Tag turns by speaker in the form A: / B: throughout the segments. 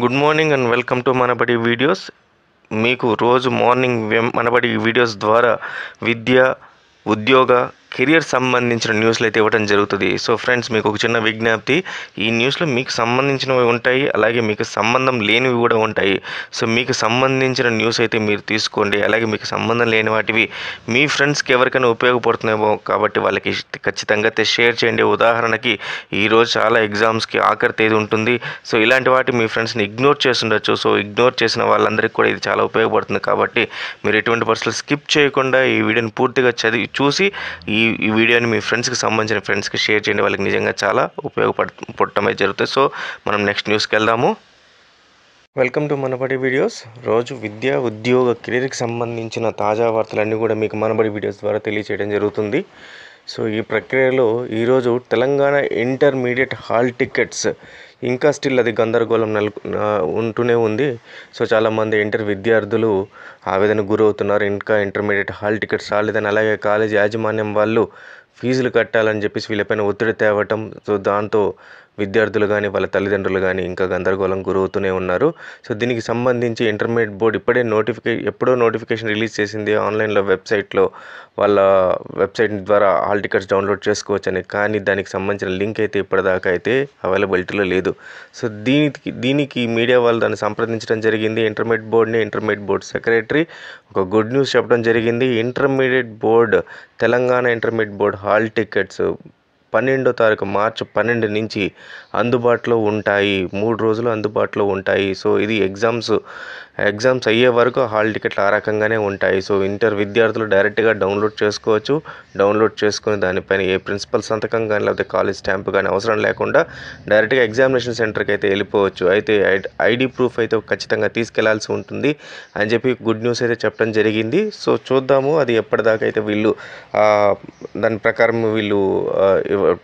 A: Good morning and welcome to Manabadi videos. మీకు రోజు morning మనబడి videos ద్వారా విద్య ఉద్యోగ కెరియర్ సంబంధించిన న్యూస్లు అయితే ఇవ్వడం జరుగుతుంది. సో ఫ్రెండ్స్ మీకు ఒక చిన్న విజ్ఞప్తి. ఈ న్యూస్లో మీకు సంబంధించినవి ఉంటాయి అలాగే మీకు సంబంధం లేనివి కూడా ఉంటాయి. సో మీకు సంబంధించిన న్యూస్ అయితే మీరు తీసుకోండి అలాగే మీకు సంబంధం లేని వాటివి మీ ఫ్రెండ్స్కి ఎవరికైనా ఉపయోగపడుతున్నాయేమో కాబట్టి వాళ్ళకి ఖచ్చితంగా అయితే షేర్ చేయండి. ఉదాహరణకి ఈరోజు చాలా ఎగ్జామ్స్కి ఆఖరి తేదీ ఉంటుంది. సో ఇలాంటి వాటి మీ ఫ్రెండ్స్ని ఇగ్నోర్ చేస్తుండొచ్చు. సో ఇగ్నోర్ చేసిన వాళ్ళందరికీ కూడా ఇది చాలా ఉపయోగపడుతుంది కాబట్టి మీరు ఎటువంటి పరిస్థితులు స్కిప్ చేయకుండా ఈ వీడియోని పూర్తిగా చదివి చూసి ఈ ఈ వీడియోని మీ ఫ్రెండ్స్కి సంబంధించిన ఫ్రెండ్స్కి షేర్ చేయండి. వాళ్ళకి నిజంగా చాలా ఉపయోగపడ పడటమే జరుగుతుంది. సో మనం నెక్స్ట్ న్యూస్కి వెళ్దాము. Welcome to Manabadi videos. రోజు విద్య ఉద్యోగ కెరీర్కి సంబంధించిన తాజా వార్తలన్నీ కూడా మీకు మనబడి వీడియోస్ ద్వారా తెలియచేయడం జరుగుతుంది. సో ఈ ప్రక్రియలో ఈరోజు తెలంగాణ ఇంటర్మీడియట్ హాల్ టికెట్స్ ఇంకా స్టిల్ అది గందరగోళం నెల ఉంటూనే ఉంది. సో చాలామంది ఇంటర్ విద్యార్థులు ఆవేదన గురవుతున్నారు. ఇంకా ఇంటర్మీడియట్ హాల్ టికెట్స్ రాలేదని. అలాగే కాలేజీ యాజమాన్యం వాళ్ళు ఫీజులు కట్టాలని చెప్పేసి వీళ్ళపైన ఒత్తిడి తేవటం సో దాంతో విద్యార్థులు కానీ వాళ్ళ తల్లిదండ్రులు కానీ ఇంకా గందరగోళం గురవుతూనే ఉన్నారు. సో దీనికి సంబంధించి ఇంటర్మీడియట్ బోర్డు ఇప్పుడే నోటిఫికే ఎప్పుడో నోటిఫికేషన్ రిలీజ్ చేసింది ఆన్లైన్లో వెబ్సైట్లో. వాళ్ళ వెబ్సైట్ ద్వారా హాల్ టికెట్స్ డౌన్లోడ్ చేసుకోవచ్చని. కానీ దానికి సంబంధించిన లింక్ అయితే ఇప్పటిదాకా అయితే అవైలబిలిటీలో లేదు. సో దీనికి దీనికి మీడియా వాళ్ళు దాన్ని సంప్రదించడం జరిగింది. ఇంటర్మీడియట్ బోర్డుని ఇంటర్మీడియట్ బోర్డు సెక్రటరీ ఒక గుడ్ న్యూస్ చెప్పడం జరిగింది. Intermediate board Telangana intermediate board hall tickets పన్నెండో తారీఖు మార్చి పన్నెండు నుంచి అందుబాటులో ఉంటాయి. మూడు రోజులు అందుబాటులో ఉంటాయి. సో ఇది ఎగ్జామ్స్ ఎగ్జామ్స్ అయ్యే వరకు హాల్ టికెట్లు ఆ రకంగానే ఉంటాయి. సో ఇంటర్ విద్యార్థులు డైరెక్ట్గా డౌన్లోడ్ చేసుకోవచ్చు. డౌన్లోడ్ చేసుకుని దానిపైన ఏ ప్రిన్సిపల్ సంతకం కానీ లేకపోతే కాలేజ్ స్టాంప్ కానీ అవసరం లేకుండా డైరెక్ట్గా ఎగ్జామినేషన్ సెంటర్కి అయితే వెళ్ళిపోవచ్చు. అయితే ఐడి ప్రూఫ్ అయితే ఖచ్చితంగా తీసుకెళ్ళాల్సి ఉంటుంది అని చెప్పి గుడ్ న్యూస్ అయితే చెప్పడం జరిగింది. సో చూద్దాము అది ఎప్పటిదాకా అయితే వీళ్ళు దాని ప్రకారం వీళ్ళు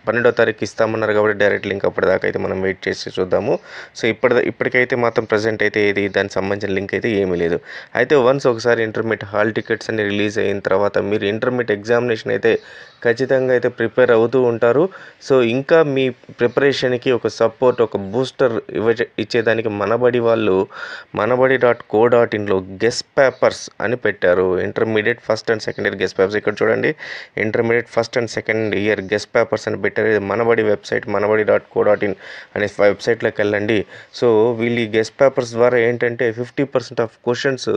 A: పన్నెండో తారీఖు ఇస్తామన్నారు కాబట్టి డైరెక్ట్ లింక్ అప్పటిదాకా అయితే మనం వెయిట్ చేసి చూద్దాము. సో ఇప్పటి ఇప్పటికైతే మాత్రం ప్రజెంట్ అయితే ఇది దానికి సంబంధించిన లింక్ అయితే ఏమీ లేదు. అయితే వన్స్ ఒకసారి ఇంటర్మీడియట్ హాల్ టికెట్స్ అన్ని రిలీజ్ అయిన తర్వాత మీరు ఇంటర్మీడియట్ ఎగ్జామినేషన్ అయితే ఖచ్చితంగా అయితే ప్రిపేర్ అవుతూ ఉంటారు. సో ఇంకా మీ ప్రిపరేషన్కి ఒక సపోర్ట్ ఒక బూస్టర్ ఇవ్వ ఇచ్చేదానికి మనబడి వాళ్ళు మనబడి డాట్ కో డాట్ ఇన్లో గెస్ట్ పేపర్స్ అని పెట్టారు. Intermediate first and second year guest papers ఇక్కడ చూడండి. Intermediate first and second year guest papers అని పెట్టారు. ఇది Manabadi website Manabadi dot co dot in అనే వెబ్సైట్లోకి వెళ్ళండి. సో వీళ్ళు ఈ గెస్ట్ పేపర్స్ ద్వారా ఏంటంటే ఫిఫ్టీ పర్సెంట్ ఆఫ్ క్వశ్చన్స్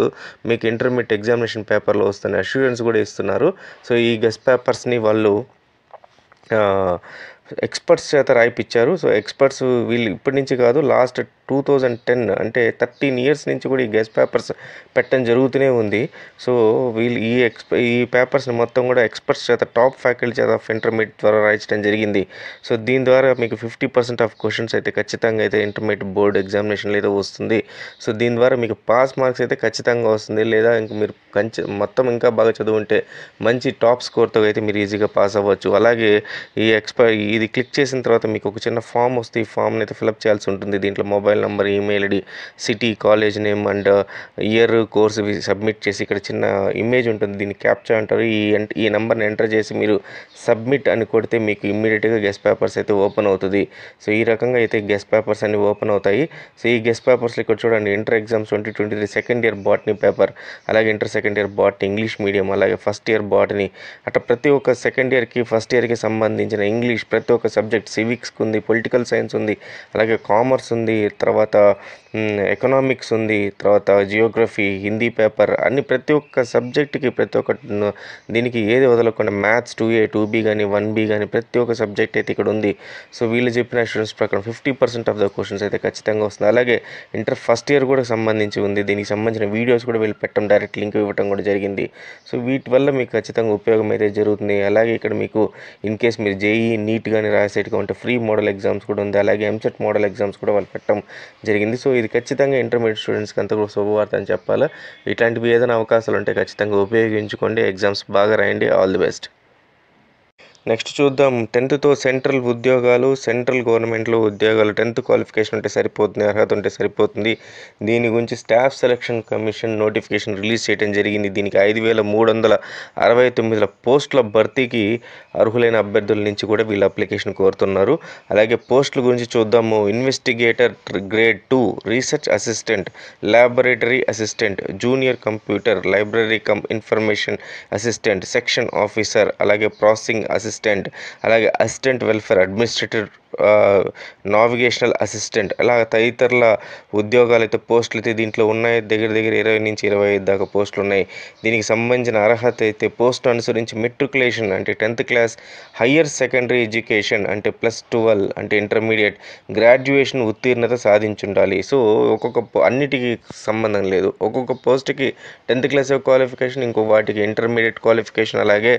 A: మీకు ఇంటర్మీడియట్ ఎగ్జామినేషన్ పేపర్లో వస్తున్నాయి అష్యూరెన్స్ కూడా ఇస్తున్నారు. సో ఈ గెస్ట్ పేపర్స్ని వాళ్ళు ఎక్స్పర్ట్స్ చేత రాయిపించారు సో ఎక్స్పర్ట్స్ వీళ్ళు ఇప్పటి నుంచి కాదు లాస్ట్ టూ థౌజండ్ టెన్ అంటే థర్టీన్ ఇయర్స్ నుంచి కూడా ఈ గెస్ట్ పేపర్స్ పెట్టడం జరుగుతూనే ఉంది. సో వీళ్ళు ఈ ఎక్స్ప ఈ పేపర్స్ని మొత్తం కూడా ఎక్స్పర్ట్స్ చేత టాప్ ఫ్యాకల్టీ చేత ఆఫ్ ఇంటర్మీడియట్ ద్వారా రాయించడం జరిగింది. సో దీని ద్వారా మీకు ఫిఫ్టీ పర్సెంట్ ఆఫ్ క్వశ్చన్స్ అయితే ఖచ్చితంగా అయితే ఇంటర్మీడియట్ బోర్డ్ ఎగ్జామినేషన్లో అయితే వస్తుంది. సో దీని ద్వారా మీకు పాస్ మార్క్స్ అయితే ఖచ్చితంగా వస్తుంది. లేదా ఇంక మీరు కంచి మొత్తం ఇంకా బాగా చదువుంటే మంచి టాప్ స్కోర్తో అయితే మీరు ఈజీగా పాస్ అవ్వచ్చు. అలాగే ఈ ఎక్స్పై ఇది క్లిక్ చేసిన తర్వాత మీకు ఒక చిన్న ఫామ్ వస్తే ఈ ఫామ్ని అయితే ఫిలప్ చేయాల్సి ఉంటుంది. దీంట్లో mobile number email ID city college name and uh, year course submit చేసి ఇక్కడ చిన్న ఇమేజ్ ఉంటుంది. దీన్ని క్యాప్చర్ అంటారు. ఈ ఈ నెంబర్ని ఎంటర్ చేసి మీరు సబ్మిట్ అని కొడితే మీకు ఇమ్మీడియట్గా గెస్ట్ పేపర్స్ అయితే ఓపెన్ అవుతుంది. సో ఈ రకంగా అయితే గెస్ట్ పేపర్స్ అన్ని ఓపెన్ అవుతాయి. సో ఈ గెస్ట్ పేపర్స్ ఇక్కడ చూడండి. Inter exams twenty twenty three second year botany paper అలాగే inter second year botany English medium అలాగే ఫస్ట్ ఇయర్ బాటనీ అట్లా ప్రతి ఒక్క సెకండ్ ఇయర్కి ఫస్ట్ ఇయర్కి సంబంధించిన ఇంగ్లీష్ ప్రతి ఒక్క సబ్జెక్ట్ సివిక్స్కి ఉంది పొలిటికల్ సైన్స్ ఉంది అలాగే కామర్స్ ఉంది తర్వాత ఎకనామిక్స్ ఉంది తర్వాత జియోగ్రఫీ హిందీ పేపర్ అన్ని ప్రతి ఒక్క సబ్జెక్ట్కి ప్రతి ఒక్క దీనికి ఏది వదలకుండా maths two A two B కానీ వన్ బి కానీ ప్రతి ఒక్క సబ్జెక్ట్ అయితే ఇక్కడ ఉంది. సో వీళ్ళు చెప్పిన స్టూడెంట్స్ ప్రకారం fifty percent of the questions అయితే ఖచ్చితంగా వస్తుంది. అలాగే ఇంటర్ ఫస్ట్ ఇయర్ కూడా సంబంధించి ఉంది. దీనికి సంబంధించిన వీడియోస్ కూడా వీళ్ళు పెట్టడం డైరెక్ట్ లింక్ ఇవ్వడం కూడా జరిగింది. సో వీటి వల్ల మీకు ఖచ్చితంగా ఉపయోగం అయితే జరుగుతుంది. అలాగే ఇక్కడ మీకు ఇన్ కేస్ మీరు జేఈ నీట్ కానీ రాసేట్టుగా ఉంటే ఫ్రీ మోడల్ ఎగ్జామ్స్ కూడా ఉంది. అలాగే ఎంసెట్ మోడల్ ఎగ్జామ్స్ కూడా వాళ్ళు పెట్టడం జరిగింది. సో ఇది ఖచ్చితంగా ఇంటర్మీడియట్ స్టూడెంట్స్కి అంతా కూడా శుభవార్త అని చెప్పాలా. ఇట్లాంటివి ఏదైనా అవకాశాలు ఉంటే ఖచ్చితంగా ఉపయోగించుకోండి. ఎగ్జామ్స్ బాగా రాయండి. ఆల్ ది బెస్ట్ నెక్స్ట్ చూద్దాం. టెన్త్తో సెంట్రల్ ఉద్యోగాలు సెంట్రల్ గవర్నమెంట్లో ఉద్యోగాలు. టెన్త్ క్వాలిఫికేషన్ ఉంటే సరిపోతుంది అర్హత ఉంటే సరిపోతుంది. దీని గురించి staff selection commission notification release చేయడం జరిగింది. దీనికి ఐదు వేల మూడు వందల అరవై తొమ్మిదిల పోస్టుల భర్తీకి అర్హులైన అభ్యర్థుల నుంచి కూడా వీళ్ళు అప్లికేషన్ కోరుతున్నారు. అలాగే పోస్టుల గురించి చూద్దాము. Investigator grade two research assistant laboratory assistant junior computer library cum information assistant section officer అలాగే ప్రాసెసింగ్ అసిస్టెంట్ అలాగే assistant welfare administrative navigational assistant అలా తదితరుల ఉద్యోగాలు అయితే పోస్టులు అయితే దీంట్లో ఉన్నాయి. దగ్గర దగ్గర ఇరవై నుంచి ఇరవై ఐదు దాకా పోస్టులు ఉన్నాయి. దీనికి సంబంధించిన అర్హత అయితే పోస్ట్ అనుసరించి మెట్రికులేషన్ అంటే tenth class higher secondary education అంటే ప్లస్ ట్వెల్వ్ అంటే ఇంటర్మీడియట్ గ్రాడ్యుయేషన్ ఉత్తీర్ణత సాధించుండాలి. సో ఒక్కొక్క అన్నిటికి అన్నిటికీ సంబంధం లేదు. ఒక్కొక్క పోస్ట్కి టెన్త్ క్లాస్ క్వాలిఫికేషన్ ఇంకో వాటికి ఇంటర్మీడియట్ క్వాలిఫికేషన్ అలాగే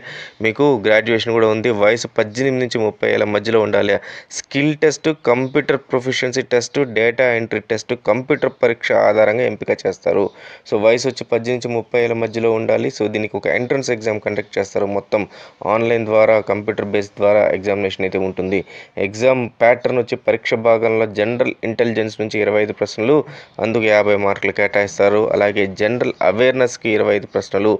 A: మీకు గ్రాడ్యుయేషన్ కూడా ఉంది. వయసు పద్దెనిమిది నుంచి ముప్పై ఏళ్ళ మధ్యలో ఉండాలి. Skill test computer proficiency test data entry test computer పరీక్ష ఆధారంగా ఎంపిక చేస్తారు. సో వయసు వచ్చి పద్దెనిమిది నుంచి ముప్పై ఏళ్ళ మధ్యలో ఉండాలి. సో దీనికి ఒక ఎంట్రన్స్ ఎగ్జామ్ కండక్ట్ చేస్తారు. మొత్తం ఆన్లైన్ ద్వారా కంప్యూటర్ బేస్ ద్వారా ఎగ్జామినేషన్ అయితే ఉంటుంది. ఎగ్జామ్ ప్యాటర్న్ వచ్చి పరీక్ష భాగంలో జనరల్ ఇంటెలిజెన్స్ నుంచి ఇరవై ఐదు ప్రశ్నలు అందుకు యాభై మార్కులు కేటాయిస్తారు. అలాగే జనరల్ అవేర్నెస్కి ఇరవై ఐదు ప్రశ్నలు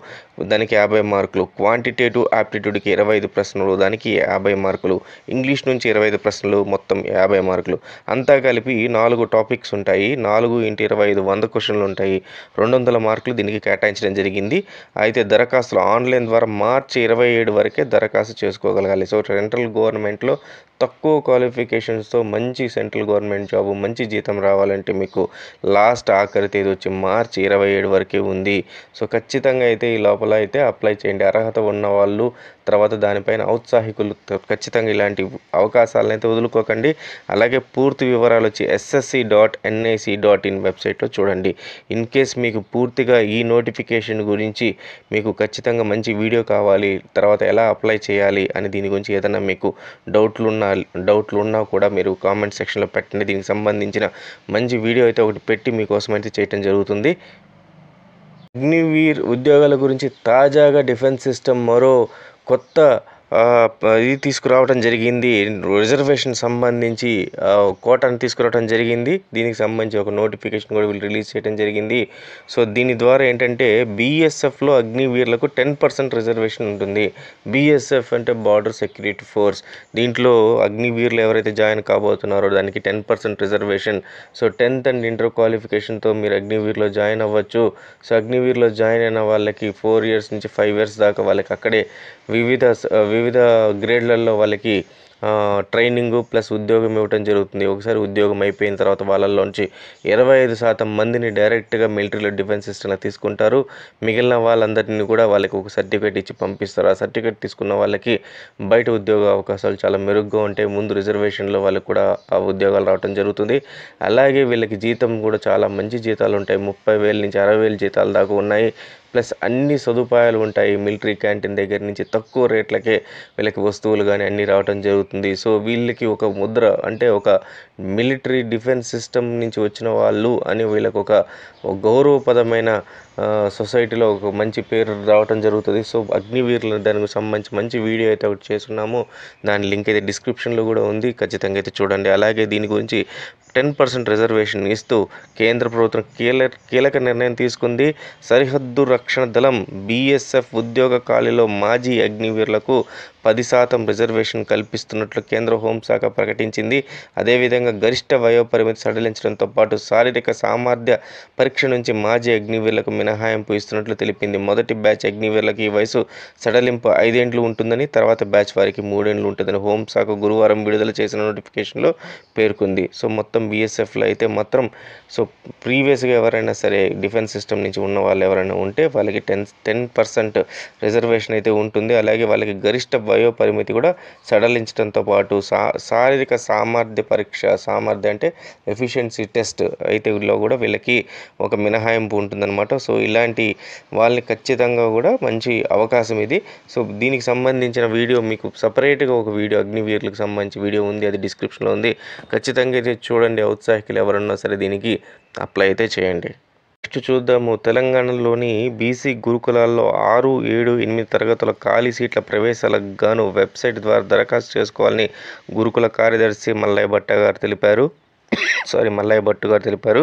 A: దానికి యాభై మార్కులు క్వాంటిటేటివ్ ఆప్టిట్యూడ్కి ఇరవై ఐదు ప్రశ్నలు దానికి యాభై మార్కులు ఇంగ్లీష్ నుంచి ఇరవై ఐదు ప్రశ్నలు మొత్తం యాభై మార్కులు. అంతా కలిపి నాలుగు టాపిక్స్ ఉంటాయి. నాలుగు ఇంటి ఇరవై ఐదు వంద క్వశ్చన్లు ఉంటాయి. రెండు వందల మార్కులు దీనికి కేటాయించడం జరిగింది. అయితే దరఖాస్తులు ఆన్లైన్ ద్వారా మార్చి ఇరవై ఏడు వరకే దరఖాస్తు చేసుకోగలగాలి. సో సెంట్రల్ గవర్నమెంట్లో తక్కువ క్వాలిఫికేషన్స్తో మంచి సెంట్రల్ గవర్నమెంట్ జాబ్ మంచి జీతం రావాలంటే మీకు లాస్ట్ ఆఖరి తేదీ వచ్చి మార్చి ఇరవై ఏడు వరకే ఉంది. సో ఖచ్చితంగా అయితే ఈ లోపల అయితే అప్లై చేయండి. అర్హత ఉన్న వాళ్ళు తర్వాత దానిపైన ఔత్సాహికులు ఖచ్చితంగా ఇలాంటి అవకాశాలను అయితే వదులుకోకండి. అలాగే పూర్తి వివరాలు వచ్చి SSC dot NIC dot in వెబ్సైట్లో చూడండి. ఇన్ కేస్ మీకు పూర్తిగా ఈ నోటిఫికేషన్ గురించి మీకు ఖచ్చితంగా మంచి వీడియో కావాలి తర్వాత ఎలా అప్లై చేయాలి అని దీని గురించి ఏదైనా మీకు డౌట్లు ఉన్నా డౌట్లు ఉన్నా కూడా మీరు కామెంట్ సెక్షన్లో పెట్టండి. దీనికి సంబంధించిన మంచి వీడియో అయితే ఒకటి పెట్టి మీకోసం అయితే చేయటం జరుగుతుంది. అగ్నివీర్ ఉద్యోగాల గురించి తాజాగా డిఫెన్స్ సిస్టమ్ మరో కొత్త ఇది తీసుకురావడం జరిగింది. రిజర్వేషన్ సంబంధించి కోటాను తీసుకురావడం జరిగింది. దీనికి సంబంధించి ఒక నోటిఫికేషన్ కూడా వీళ్ళు రిలీజ్ చేయడం జరిగింది. సో దీని ద్వారా ఏంటంటే బీఎస్ఎఫ్లో అగ్నివీర్లకు టెన్ పర్సెంట్ రిజర్వేషన్ ఉంటుంది. బీఎస్ఎఫ్ అంటే బార్డర్ సెక్యూరిటీ ఫోర్స్. దీంట్లో అగ్నివీర్లు ఎవరైతే జాయిన్ కాబోతున్నారో దానికి ten percent reservation. So tenth and inter క్వాలిఫికేషన్తో మీరు అగ్నివీర్లో జాయిన్ అవ్వచ్చు. సో అగ్నివీర్లో జాయిన్ అయిన వాళ్ళకి ఫోర్ ఇయర్స్ నుంచి ఫైవ్ ఇయర్స్ దాకా వాళ్ళకి అక్కడే వివిధ వివిధ గ్రేడ్లలో వాళ్ళకి ట్రైనింగు ప్లస్ ఉద్యోగం ఇవ్వటం జరుగుతుంది. ఒకసారి ఉద్యోగం అయిపోయిన తర్వాత వాళ్ళల్లోంచి ఇరవై ఐదు శాతం మందిని డైరెక్ట్గా మిలిటరీలో డిఫెన్స్ సిస్టంలో తీసుకుంటారు. మిగిలిన వాళ్ళందరినీ కూడా వాళ్ళకి ఒక సర్టిఫికేట్ ఇచ్చి పంపిస్తారు. ఆ సర్టిఫికేట్ తీసుకున్న వాళ్ళకి బయట ఉద్యోగ అవకాశాలు చాలా మెరుగ్గా ఉంటాయి. ముందు రిజర్వేషన్లో వాళ్ళకి కూడా ఆ ఉద్యోగాలు రావడం జరుగుతుంది. అలాగే వీళ్ళకి జీతం కూడా చాలా మంచి జీతాలు ఉంటాయి. ముప్పై వేల నుంచి అరవై వేల జీతాలు దాకా ఉన్నాయి. ప్లస్ అన్ని సదుపాయాలు ఉంటాయి. మిలిటరీ క్యాంటీన్ దగ్గర నుంచి తక్కువ రేట్లకే వీళ్ళకి వస్తువులు కానీ అన్నీ రావటం జరుగుతుంది. సో వీళ్ళకి ఒక ముద్ర అంటే ఒక మిలిటరీ డిఫెన్స్ సిస్టమ్ నుంచి వచ్చిన వాళ్ళు అని వీళ్ళకి ఒక గౌరవపదమైన సొసైటీలో ఒక మంచి పేరు రావటం జరుగుతుంది. సో అగ్నివీరులు దానికి సంబంధించి మంచి వీడియో అయితే ఒకటి చేస్తున్నాము. దాని లింక్ అయితే డిస్క్రిప్షన్లో కూడా ఉంది. ఖచ్చితంగా అయితే చూడండి. అలాగే దీని గురించి టెన్ పర్సెంట్ రిజర్వేషన్ ఇస్తూ కేంద్ర ప్రభుత్వం కీలక కీలక నిర్ణయం తీసుకుంది. సరిహద్దు రక్షణ దళం బీఎస్ఎఫ్ ఉద్యోగ ఖాళీలో మాజీ అగ్నివీరులకు పది శాతం రిజర్వేషన్ కల్పిస్తున్నట్లు కేంద్ర హోంశాఖ ప్రకటించింది. అదేవిధంగా గరిష్ట వయోపరిమితి సడలించడంతో పాటు శారీరక సామర్థ్య పరీక్ష నుంచి మాజీ అగ్నివీరులకు మినహాయింపు ఇస్తున్నట్లు తెలిపింది. మొదటి బ్యాచ్ అగ్నివీరులకు ఈ వయసు సడలింపు ఐదేండ్లు ఉంటుందని తర్వాత బ్యాచ్ వారికి మూడేండ్లు ఉంటుందని హోంశాఖ గురువారం విడుదల చేసిన నోటిఫికేషన్లో పేర్కొంది. సో మొత్తం బీఎస్ఎఫ్లో అయితే మాత్రం సో ప్రీవియస్గా ఎవరైనా సరే డిఫెన్స్ సిస్టమ్ నుంచి ఉన్న వాళ్ళు ఎవరైనా ఉంటే వాళ్ళకి టెన్ టెన్ పర్సెంట్ రిజర్వేషన్ అయితే ఉంటుంది. అలాగే వాళ్ళకి గరిష్ట వయో పరిమితి కూడా సడలించడంతో పాటు సా శారీరక సామర్థ్య పరీక్ష సామర్థ్య అంటే ఎఫిషియన్సీ టెస్ట్ అయితే వీళ్ళలో కూడా వీళ్ళకి ఒక మినహాయింపు ఉంటుందన్నమాట. సో ఇలాంటి వాళ్ళని ఖచ్చితంగా కూడా మంచి అవకాశం ఇది. సో దీనికి సంబంధించిన వీడియో మీకు సపరేట్గా ఒక వీడియో అగ్నివీరులకు సంబంధించి వీడియో ఉంది అది డిస్క్రిప్షన్లో ఉంది. ఖచ్చితంగా అయితే చూడండి. ఔత్సాహికులు ఎవరున్నా సరే దీనికి అప్లై అయితే చేయండి. నెక్స్ట్ చూద్దాము. తెలంగాణలోని బీసీ గురుకులాల్లో ఆరు ఏడు ఎనిమిది తరగతుల ఖాళీ సీట్ల ప్రవేశాలకు గాను వెబ్సైట్ ద్వారా దరఖాస్తు చేసుకోవాలని గురుకుల కార్యదర్శి మల్లయ్య భట్ట గారు తెలిపారు. సారీ మల్లయ్య భట్టు గారు తెలిపారు.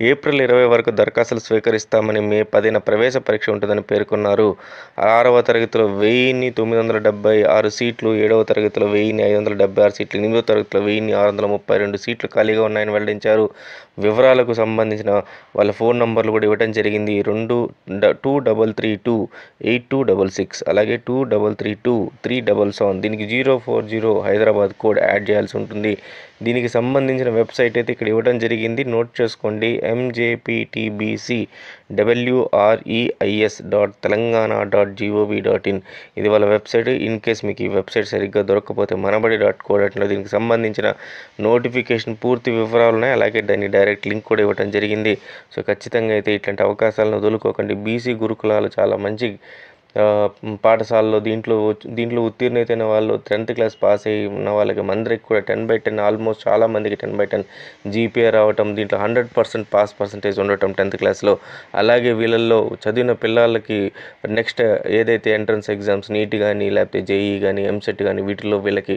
A: ఏప్రిల్ ఇరవై వరకు దరఖాస్తులు స్వీకరిస్తామని మే పదిన ప్రవేశ పరీక్ష ఉంటుందని పేర్కొన్నారు. ఆరవ తరగతిలో వెయ్యిన్ని తొమ్మిది వందల డెబ్బై ఆరు సీట్లు ఏడవ తరగతిలో వెయ్యిన్ని ఐదు వందల డెబ్బై ఆరు సీట్లు ఎనిమిదవ తరగతిలో వెయ్యిన్ని ఆరు వందల ముప్పై రెండు సీట్లు ఖాళీగా ఉన్నాయని వెల్లడించారు. వివరాలకు సంబంధించిన వాళ్ళ ఫోన్ నంబర్లు కూడా ఇవ్వడం జరిగింది. రెండు two double three two eight two double six అలాగే two double three two three double seven. దీనికి zero four zero Hyderabad code add చేయాల్సి ఉంటుంది. దీనికి సంబంధించిన వెబ్సైట్ అయితే ఇక్కడ ఇవ్వడం జరిగింది. నోట్ చేసుకోండి. MJPTBC WREIS dot Telangana dot GOV dot in ఇది వాళ్ళ వెబ్సైట్. ఇన్ కేస్ మీకు ఈ వెబ్సైట్ సరిగ్గా దొరకకపోతే మనబడి డాట్ కో డాట్ ఇన్లో దీనికి సంబంధించిన నోటిఫికేషన్ పూర్తి వివరాలు ఉన్నాయి. అలాగే దాన్ని డైరెక్ట్ లింక్ కూడా ఇవ్వడం జరిగింది. సో ఖచ్చితంగా అయితే ఇట్లాంటి అవకాశాలను వదులుకోకండి. బీసీ గురుకులాలు చాలా మంచి పాఠశాలలో దీంట్లో దీంట్లో ఉత్తీర్ణతైన వాళ్ళు టెన్త్ క్లాస్ పాస్ అయ్యి ఉన్న వాళ్ళకి అందరికి కూడా టెన్ బై టెన్ ఆల్మోస్ట్ చాలా మందికి టెన్ బై టెన్ జీపీఏ రావటం దీంట్లో హండ్రెడ్ పర్సెంట్ పాస్ పర్సంటేజ్ ఉండటం టెన్త్ క్లాస్లో. అలాగే వీళ్ళల్లో చదివిన పిల్లలకి నెక్స్ట్ ఏదైతే ఎంట్రన్స్ ఎగ్జామ్స్ నీట్ కానీ లేకపోతే జేఈ కానీ ఎంసెట్ కానీ వీటిల్లో వీళ్ళకి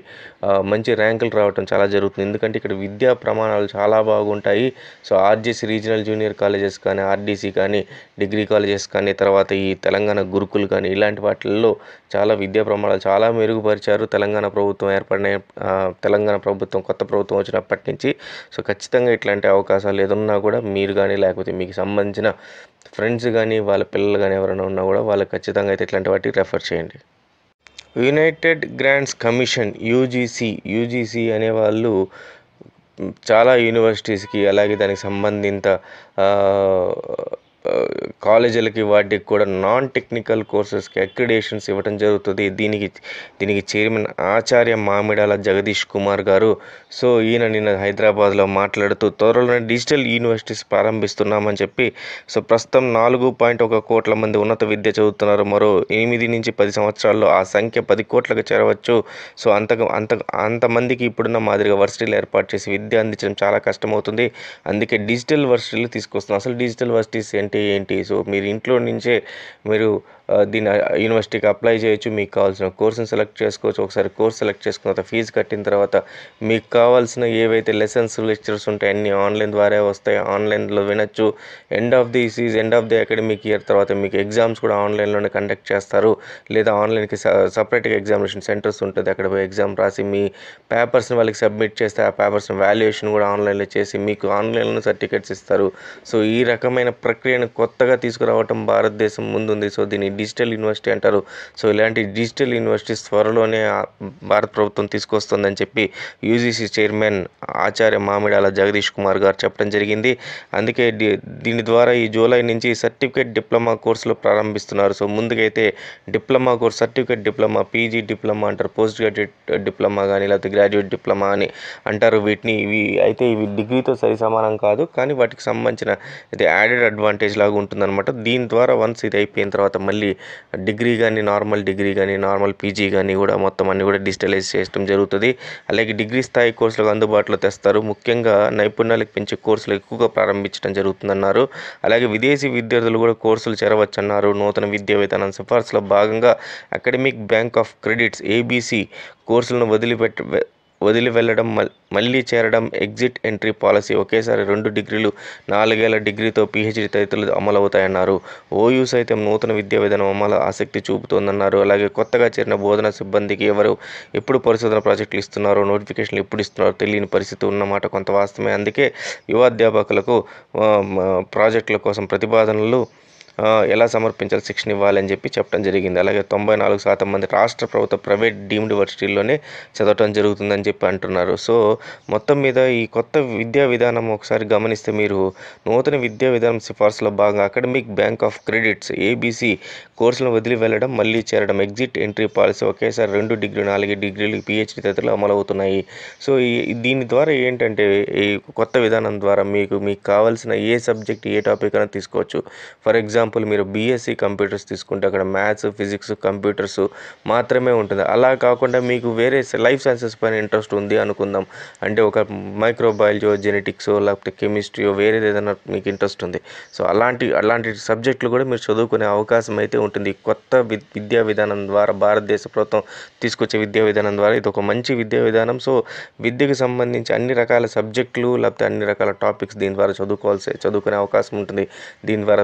A: మంచి ర్యాంకులు రావటం చాలా జరుగుతుంది. ఎందుకంటే ఇక్కడ విద్యా ప్రమాణాలు చాలా బాగుంటాయి. So R G C regional junior colleges కానీ ఆర్డీసీ కానీ డిగ్రీ కాలేజెస్ కానీ తర్వాత ఈ తెలంగాణ గురుకులు కానీ ఇలాంటి వాటిల్లో చాలా విద్యా ప్రమాణాలు చాలా మెరుగుపరిచారు. తెలంగాణ ప్రభుత్వం ఏర్పడిన తెలంగాణ ప్రభుత్వం కొత్త ప్రభుత్వం వచ్చినప్పటి నుంచి. సో ఖచ్చితంగా ఇట్లాంటి అవకాశాలు ఏదన్నా కూడా మీరు కానీ లేకపోతే మీకు సంబంధించిన ఫ్రెండ్స్ కానీ వాళ్ళ పిల్లలు కానీ ఎవరైనా ఉన్నా కూడా వాళ్ళకి ఖచ్చితంగా అయితే ఇట్లాంటి వాటికి రెఫర్ చేయండి. United grants commission UGC UGC అనే వాళ్ళు చాలా యూనివర్సిటీస్కి అలాగే దానికి సంబంధిత కాలేజీలకి వాటికి కూడా నాన్ టెక్నికల్ కోర్సెస్కి అక్రిడేషన్స్ ఇవ్వడం జరుగుతుంది. దీనికి దీనికి చైర్మన్ ఆచార్య మామిడాల జగదీష్ కుమార్ గారు సో ఈయన నిన్న హైదరాబాద్లో మాట్లాడుతూ త్వరలోనే డిజిటల్ యూనివర్సిటీస్ ప్రారంభిస్తున్నామని చెప్పి సో ప్రస్తుతం నాలుగు పాయింట్ ఒక కోట్ల మంది ఉన్నత విద్య చదువుతున్నారు. మరో ఎనిమిది నుంచి పది సంవత్సరాల్లో ఆ సంఖ్య పది కోట్లకు చేరవచ్చు. సో అంతకు అంత అంతమందికి ఇప్పుడున్న మాదిరిగా వర్సిటీలు ఏర్పాటు చేసి విద్య అందించడం చాలా కష్టమవుతుంది. అందుకే డిజిటల్ వర్సిటీలు తీసుకొస్తున్నాం. అసలు డిజిటల్ వర్సిటీస్ ఏంటి? అంటే ఏంటి? సో మీరు ఇంట్లో నుంచే మీరు దీని యూనివర్సిటీకి అప్లై చేయొచ్చు. మీకు కావాల్సిన కోర్సును సెలెక్ట్ చేసుకోవచ్చు. ఒకసారి కోర్స్ సెలెక్ట్ చేసుకున్న తర్వాత ఫీజు కట్టిన తర్వాత మీకు కావాల్సిన ఏవైతే లెసన్స్ లెక్చర్స్ ఉంటాయి అన్నీ ఆన్లైన్ ద్వారా వస్తాయి. ఆన్లైన్లో వినొచ్చు. End of the siege end of the academic year తర్వాత మీకు ఎగ్జామ్స్ కూడా ఆన్లైన్లోనే కండక్ట్ చేస్తారు. లేదా ఆన్లైన్కి సపరేట్గా ఎగ్జామినేషన్ సెంటర్స్ ఉంటుంది. అక్కడ పోయి ఎగ్జామ్ రాసి మీ పేపర్స్ని వాళ్ళకి సబ్మిట్ చేస్తే ఆ పేపర్స్ని వాల్యుయేషన్ కూడా ఆన్లైన్లో చేసి మీకు ఆన్లైన్లో సర్టిఫికేట్స్ ఇస్తారు. సో ఈ రకమైన ప్రక్రియను కొత్తగా తీసుకురావటం భారతదేశం ముందుంది. సో దీని డిజిటల్ యూనివర్సిటీ అంటారు. సో ఇలాంటి డిజిటల్ యూనివర్సిటీస్ త్వరలోనే భారత ప్రభుత్వం తీసుకొస్తుందని చెప్పి యూజీసీ చైర్మన్ ఆచార్య మామిడాల జగదీష్ కుమార్ గారు చెప్పడం జరిగింది. అందుకే దీని ద్వారా ఈ జూలై నుంచి సర్టిఫికేట్ డిప్లొమా కోర్సులు ప్రారంభిస్తున్నారు. సో ముందుకైతే diploma course certificate diploma PG diploma అంటారు. పోస్ట్ గ్రాడ్యుయేట్ డిప్లొమా కానీ లేకపోతే గ్రాడ్యుయేట్ డిప్లొమా అని అంటారు వీటిని. ఇవి అయితే ఇవి డిగ్రీతో సరి సమానం కాదు కానీ వాటికి సంబంధించిన ఇది యాడెడ్ అడ్వాంటేజ్ లాగా ఉంటుందన్నమాట. దీని ద్వారా వన్స్ ఇది అయిపోయిన తర్వాత మళ్ళీ డిగ్రీ కానీ నార్మల్ డిగ్రీ కానీ నార్మల్ పీజీ కానీ కూడా మొత్తం అన్ని కూడా డిజిటలైజ్ చేయడం జరుగుతుంది. అలాగే డిగ్రీ స్థాయి కోర్సులకు అందుబాటులో తెస్తారు. ముఖ్యంగా నైపుణ్యాలకు పెంచే కోర్సులు ఎక్కువగా ప్రారంభించడం జరుగుతుందన్నారు. అలాగే విదేశీ విద్యార్థులు కూడా కోర్సులు చేరవచ్చన్నారు. నూతన విద్యా విధానం సిఫార్సులో భాగంగా academic bank of credits ABC కోర్సులను వదిలిపెట్ట వదిలి వెళ్ళడం మళ్ళీ చేరడం ఎగ్జిట్ ఎంట్రీ పాలసీ ఒకేసారి రెండు డిగ్రీలు నాలుగేళ్ళ డిగ్రీతో పీహెచ్డీ తదితరులు అమలవుతాయన్నారు. ఓయూ సైతం నూతన విద్యా విధానం అమలు ఆసక్తి చూపుతోందన్నారు. అలాగే కొత్తగా చేరిన బోధనా సిబ్బందికి ఎవరు ఎప్పుడు పరిశోధన ప్రాజెక్టులు ఇస్తున్నారో నోటిఫికేషన్లు ఎప్పుడు ఇస్తున్నారో తెలియని పరిస్థితి ఉన్నమాట కొంత వాస్తవమే. అందుకే యువ అధ్యాపకులకు ప్రాజెక్టుల కోసం ప్రతిపాదనలు ఎలా సమర్పించాలి శిక్షణ ఇవ్వాలని చెప్పి చెప్పడం జరిగింది. అలాగే తొంభై నాలుగు శాతం మంది రాష్ట్ర ప్రభుత్వ ప్రైవేట్ డీమ్డ్ యూనివర్సిటీల్లోనే చదవటం జరుగుతుందని చెప్పి అంటున్నారు. సో మొత్తం మీద ఈ కొత్త విద్యా విధానం ఒకసారి గమనిస్తే మీరు నూతన విద్యా విధానం సిఫార్సులో భాగంగా academic bank of credits ABC కోర్సులను వదిలి వెళ్ళడం మళ్ళీ చేరడం ఎగ్జిట్ ఎంట్రీ పాలసీ ఒకేసారి రెండు డిగ్రీ నాలుగు డిగ్రీలు పిహెచ్డీ తదితరులు అమలవుతున్నాయి. సో ఈ దీని ద్వారా ఏంటంటే ఈ కొత్త విధానం ద్వారా మీకు మీకు కావాల్సిన ఏ సబ్జెక్ట్ ఏ టాపిక్ అయినా తీసుకోవచ్చు. ఫర్ ఎగ్జాంపుల్ ఎగ్జాంపుల్ మీరు బీఎస్సీ కంప్యూటర్స్ తీసుకుంటే అక్కడ మ్యాథ్స్ ఫిజిక్స్ కంప్యూటర్స్ మాత్రమే ఉంటుంది. అలా కాకుండా మీకు వేరే లైఫ్ సైన్సెస్ పైన ఇంట్రెస్ట్ ఉంది అనుకుందాం. అంటే ఒక మైక్రోబయాలజీ జెనెటిక్స్ లేకపోతే కెమిస్ట్రీయో వేరేది ఏదైనా మీకు ఇంట్రెస్ట్ ఉంది. సో అలాంటి అలాంటి సబ్జెక్టులు కూడా మీరు చదువుకునే అవకాశం అయితే ఉంటుంది. కొత్త వి- విద్యా విధానం ద్వారా భారతదేశ ప్రభుత్వం తీసుకొచ్చే విద్యా విధానం ద్వారా ఇది ఒక మంచి విద్యా విధానం. సో విద్యకు సంబంధించి అన్ని రకాల సబ్జెక్టులు లేకపోతే అన్ని రకాల టాపిక్స్ దీని ద్వారా చదువుకోవాల్సి చదువుకునే అవకాశం ఉంటుంది. దీని ద్వారా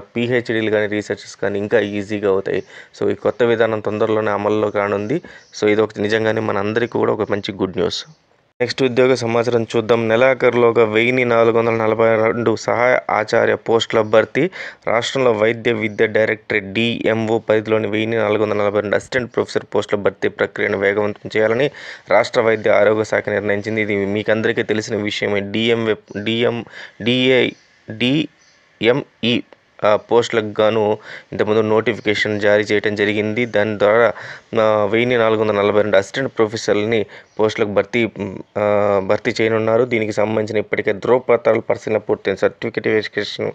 A: పిహెచ్డీలు కానీ రీసెర్చెస్ కానీ ఇంకా ఈజీగా అవుతాయి. సో ఈ కొత్త విధానం తొందరలోనే అమల్లో కానుంది. సో ఇది ఒక నిజంగానే మన అందరికీ కూడా ఒక మంచి గుడ్ న్యూస్. నెక్స్ట్ ఉద్యోగ సమాచారం చూద్దాం. నెలాఖరులోగా వెయ్యి నాలుగు వందల నలభై రెండు సహాయ ఆచార్య పోస్టుల భర్తీ. రాష్ట్రంలో వైద్య విద్య డైరెక్టరేట్ డిఎంఓ పరిధిలోని వెయ్యి నాలుగు వందల నలభై రెండు అసిస్టెంట్ ప్రొఫెసర్ పోస్టుల భర్తీ ప్రక్రియను వేగవంతం చేయాలని రాష్ట్ర వైద్య ఆరోగ్య శాఖ నిర్ణయించింది. ఇది మీకు అందరికీ తెలిసిన విషయమే. డిఎం డిఎం డిఏ డిఎంఈ పోస్టులకు గాను ఇంతకుముందు నోటిఫికేషన్ జారీ చేయడం జరిగింది. దాని ద్వారా వెయ్యి నాలుగు వందల నలభై రెండు అసిస్టెంట్ ప్రొఫెసర్లని పోస్టులకు భర్తీ భర్తీ చేయనున్నారు. దీనికి సంబంధించిన ఇప్పటికే ధ్రువపత్రాల పరిశీలన పూర్తయింది. సర్టిఫికేట్ వెరిఫికేషన్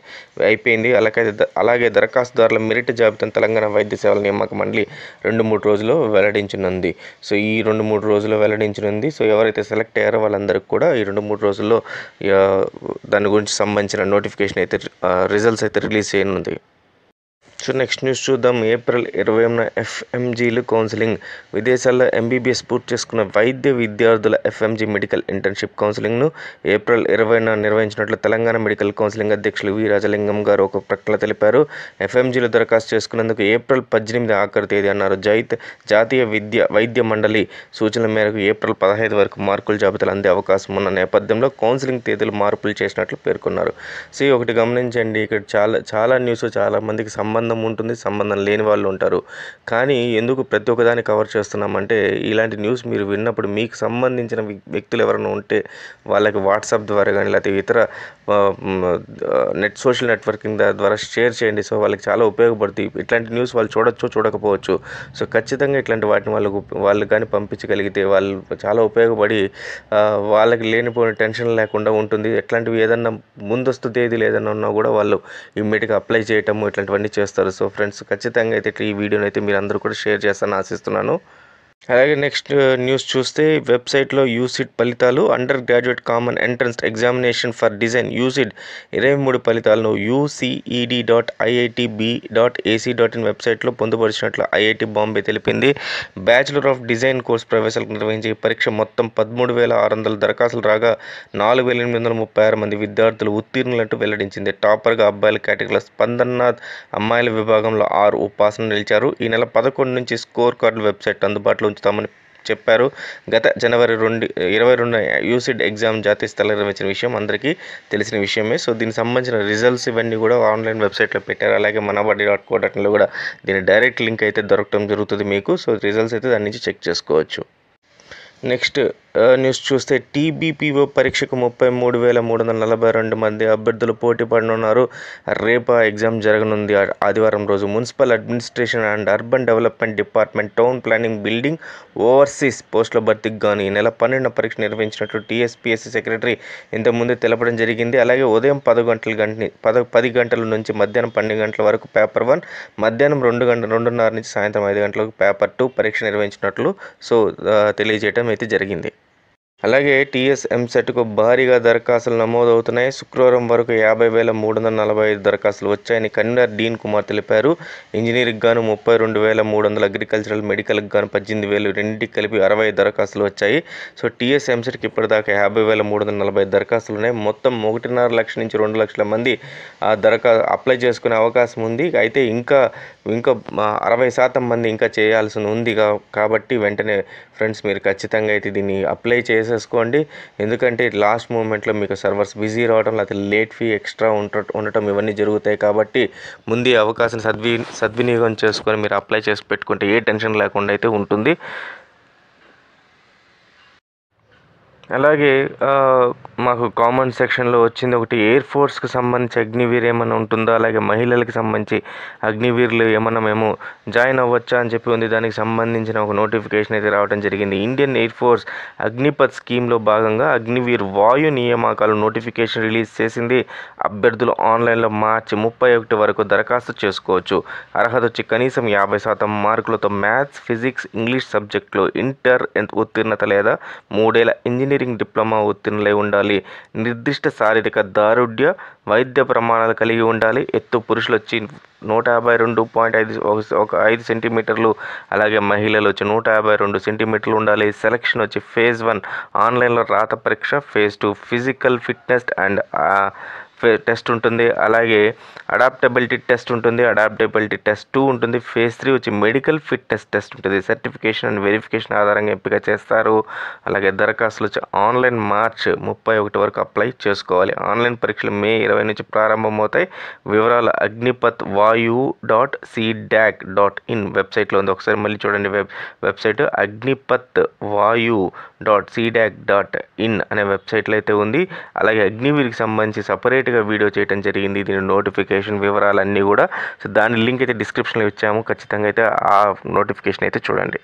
A: అయిపోయింది. అలాగే అలాగే దరఖాస్తుదారుల మెరిట్ జాబితాను తెలంగాణ వైద్య సేవల నియామక మండలి రెండు మూడు రోజుల్లో వెల్లడించనుంది. సో ఈ రెండు మూడు రోజుల్లో వెల్లడించనుంది. సో ఎవరైతే సెలెక్ట్ అయ్యారో వాళ్ళందరికీ కూడా ఈ రెండు మూడు రోజుల్లో దాని గురించి సంబంధించిన నోటిఫికేషన్ అయితే రిజల్ట్స్ అయితే రిలీజ్ చేయనుంది సో నెక్స్ట్ న్యూస్ చూద్దాం. ఏప్రిల్ ఇరవైన ఎఫ్ఎంజీలు కౌన్సిలింగ్. విదేశాల్లో ఎంబీబీఎస్ పూర్తి చేసుకున్న వైద్య విద్యార్థుల ఎఫ్ఎంజీ మెడికల్ ఇంటర్న్షిప్ కౌన్సిలింగ్ను ఏప్రిల్ ఇరవైన నిర్వహించినట్లు తెలంగాణ మెడికల్ కౌన్సిలింగ్ అధ్యక్షులు వి రాజలింగం గారు ఒక ప్రకటన తెలిపారు. ఎఫ్ఎంజీలు దరఖాస్తు చేసుకునేందుకు ఏప్రిల్ పద్దెనిమిది ఆఖరి తేదీ అన్నారు. జైత్ జాతీయ విద్య వైద్య మండలి సూచనల మేరకు ఏప్రిల్ పదహైదు వరకు మార్కుల జాబితాలు అందే అవకాశం ఉన్న నేపథ్యంలో కౌన్సిలింగ్ తేదీలు మార్పులు చేసినట్లు పేర్కొన్నారు. సి ఒకటి గమనించండి. ఇక్కడ చాలా చాలా న్యూస్ చాలా మందికి సంబంధం ఉంటుంది సంబంధం లేని వాళ్ళు ఉంటారు. కానీ ఎందుకు ప్రతి ఒక్కదాన్ని కవర్ చేస్తున్నామంటే ఇలాంటి న్యూస్ మీరు విన్నప్పుడు మీకు సంబంధించిన వ్యక్తులు ఎవరైనా ఉంటే వాళ్ళకి వాట్సాప్ ద్వారా కానీ లేకపోతే ఇతర నెట్ సోషల్ నెట్వర్కింగ్ ద్వారా షేర్ చేయండి. సో వాళ్ళకి చాలా ఉపయోగపడుతుంది ఇట్లాంటి న్యూస్ వాళ్ళు చూడొచ్చు చూడకపోవచ్చు. సో ఖచ్చితంగా ఇట్లాంటి వాటిని వాళ్ళకు వాళ్ళు కానీ పంపించగలిగితే వాళ్ళు చాలా ఉపయోగపడి వాళ్ళకి లేనిపోయిన టెన్షన్ లేకుండా ఉంటుంది. ఎట్లాంటివి ఏదన్నా ముందస్తు తేదీలు ఏదైనా ఉన్నా కూడా వాళ్ళు ఇమ్మీడియట్గా అప్లై చేయటము ఇట్లాంటివన్నీ చేస్తారు. సో ఫ్రెండ్స్ ఖచ్చితంగా అయితే ఈ వీడియోని అయితే మీరు అందరూ కూడా షేర్ చేస్తారని ఆశిస్తున్నాను. అలాగే నెక్స్ట్ న్యూస్ చూస్తే వెబ్సైట్లో యూసిడ్ ఫలితాలు undergraduate common entrance examination for design UCEED ఇరవై మూడు ఫలితాలను UCEED dot IITB dot AC dot in వెబ్సైట్లో పొందుపరిచినట్లు ఐఐటి బాంబే తెలిపింది. బ్యాచిలర్ ఆఫ్ డిజైన్ కోర్స్ ప్రవేశాలకు నిర్వహించే పరీక్ష మొత్తం పదమూడు వేల ఆరు వందల దరఖాస్తులు రాగా నాలుగు వేల ఎనిమిది వందల ముప్పై ఆరు మంది విద్యార్థులు ఉత్తీర్ణులంటూ వెల్లడించింది. టాపర్గా అబ్బాయిల కేటగిరీలో స్పందన్నాథ్ అమ్మాయిల విభాగంలో ఆరు ఉపాసన నిలిచారు. ఈ నెల పదకొండు నుంచి స్కోర్ కార్డుల వెబ్సైట్ అందుబాటులో ఉంచుతామని చెప్పారు. గత జనవరి రెండు ఇరవై రెండు యూసిడ్ ఎగ్జామ్ జాతీయ స్థాయిలో నిర్వహించిన విషయం అందరికీ తెలిసిన విషయమే. సో దీనికి సంబంధించిన రిజల్ట్స్ ఇవన్నీ కూడా ఆన్లైన్ వెబ్సైట్లో పెట్టారు. అలాగే మనబడి డాట్ కో డాట్ ఇన్లో కూడా దీని డైరెక్ట్ లింక్ అయితే దొరకడం జరుగుతుంది మీకు. సో రిజల్ట్స్ అయితే దాని నుంచి చెక్ చేసుకోవచ్చు. నెక్స్ట్ న్యూస్ చూస్తే టీబీపీఓ పరీక్షకు ముప్పై మూడు వేల మూడు వందల నలభై రెండు మంది అభ్యర్థులు పోటీ పడనున్నారు. రేపు ఆ ఎగ్జామ్ జరగనుంది. ఆదివారం రోజు municipal administration and urban development department town planning building overseers పోస్టుల భర్తీకి గాను ఈ నెల పన్నెండున పరీక్ష నిర్వహించినట్లు టీఎస్పీఎస్సీ సెక్రటరీ ఇంతకుముందే తెలపడం జరిగింది. అలాగే ఉదయం పది గంటల గంటని పద పది గంటల నుంచి మధ్యాహ్నం పన్నెండు గంటల వరకు పేపర్ వన్ మధ్యాహ్నం రెండు గంటల రెండున్నర నుంచి సాయంత్రం ఐదు గంటలకు పేపర్ టూ పరీక్ష నిర్వహించినట్లు సో తెలియజేయటం తెలియజేయడం అయితే జరిగింది. అలాగే టీఎస్ ఎంసెట్కు భారీగా దరఖాస్తులు నమోదవుతున్నాయి. శుక్రవారం వరకు యాభై వేల మూడు వందల నలభై ఐదు దరఖాస్తులు వచ్చాయని కన్వీనర్ డీన్ కుమార్ తెలిపారు. ఇంజనీరింగ్ గాను ముప్పై రెండు వేల మూడు వందల అగ్రికల్చరల్ మెడికల్కి గాను పద్దెనిమిది వేలు రెండింటికి కలిపి అరవై దరఖాస్తులు వచ్చాయి. సో టీఎస్ ఎంసెట్కి ఇప్పటిదాకా యాభై వేల మూడు వందల నలభై ఐదు దరఖాస్తులు ఉన్నాయి. మొత్తం ఒకటిన్నర లక్షల నుంచి రెండు లక్షల మంది ఆ దరఖా అప్లై చేసుకునే అవకాశం ఉంది. అయితే ఇంకా ఇంకా అరవై శాతం మంది ఇంకా చేయాల్సి ఉంది కాబట్టి వెంటనే ఫ్రెండ్స్ మీరు ఖచ్చితంగా అయితే దీన్ని అప్లై చేసి చేసేసుకోండి. ఎందుకంటే లాస్ట్ మూమెంట్లో మీకు సర్వర్స్ బిజీ రావడం లేకపోతే లేట్ ఫీ ఎక్స్ట్రా ఉంట ఉండటం ఇవన్నీ జరుగుతాయి కాబట్టి ముందే అవకాశం సద్వి సద్వినియోగం చేసుకొని మీరు అప్లై చేసి పెట్టుకుంటే ఏ టెన్షన్ లేకుండా అయితే ఉంటుంది. అలాగే మాకు కామెంట్ సెక్షన్లో వచ్చింది ఒకటి ఎయిర్ ఫోర్స్కి సంబంధించి అగ్నివీర్ ఏమైనా ఉంటుందా? అలాగే మహిళలకు సంబంధించి అగ్నివీర్లు ఏమైనా మేము జాయిన్ అవ్వచ్చా అని చెప్పి ఉంది. దానికి సంబంధించిన ఒక నోటిఫికేషన్ అయితే రావడం జరిగింది. ఇండియన్ ఎయిర్ ఫోర్స్ అగ్నిపత్ స్కీమ్లో భాగంగా అగ్నివీర్ వాయు నియామకాలు నోటిఫికేషన్ రిలీజ్ చేసింది. అభ్యర్థులు ఆన్లైన్లో మార్చి ముప్పై ఒకటి వరకు దరఖాస్తు చేసుకోవచ్చు. అర్హత వచ్చి కనీసం యాభై శాతం మార్కులతో మ్యాథ్స్ ఫిజిక్స్ ఇంగ్లీష్ సబ్జెక్టులో ఇంటర్ ఉత్తీర్ణత లేదా మూడేళ్ళ ఇంజనీరింగ్ డిప్లొమా ఉత్తీర్ణులై ఉండాలి. నిర్దిష్ట శారీరక దారుఢ్య వైద్య ప్రమాణాలు కలిగి ఉండాలి. ఎత్తు పురుషులు వచ్చి నూట యాభై రెండు పాయింట్ ఐదు ఒక- ఒక ఐదు సెంటీమీటర్లు అలాగే మహిళలు వచ్చి నూట యాభై రెండు సెంటీమీటర్లు ఉండాలి. సెలక్షన్ వచ్చి ఫేజ్ వన్ ఆన్లైన్లో రాత పరీక్ష phase two physical fitness and test ఉంటుంది. అలాగే అడాప్టబిలిటీ టెస్ట్ ఉంటుంది. అడాప్టబిలిటీ టెస్ట్ టూ ఉంటుంది. ఫేజ్ త్రీ వచ్చి మెడికల్ ఫిట్నెస్ టెస్ట్ ఉంటుంది. సర్టిఫికేషన్ అండ్ వెరిఫికేషన్ ఆధారంగా ఎంపిక చేస్తారు. అలాగే దరఖాస్తులు వచ్చి ఆన్లైన్ మార్చ్ ముప్పై ఒకటి వరకు అప్లై చేసుకోవాలి. ఆన్లైన్ పరీక్షలు మే ఇరవై నుంచి ప్రారంభమవుతాయి. వివరాలు అగ్నిపత్ వాయు డాట్ సిడాక్ డాట్ ఇన్ వెబ్సైట్లో ఉంది. ఒకసారి మళ్ళీ చూడండి వెబ్ వెబ్సైట్ అగ్నిపత్ వాయు డాట్ సిడాక్ డాట్ ఇన్ అనే వెబ్సైట్లో అయితే ఉంది. అలాగే అగ్నివీరికి సంబంధించి సపరేట్గా వీడియో చేయడం జరిగింది. దీని నోటిఫికేషన్ వివరాలన్నీ కూడా సో దాని లింక్ అయితే డిస్క్రిప్షన్లో ఇచ్చాము. ఖచ్చితంగా అయితే ఆ నోటిఫికేషన్ అయితే చూడండి.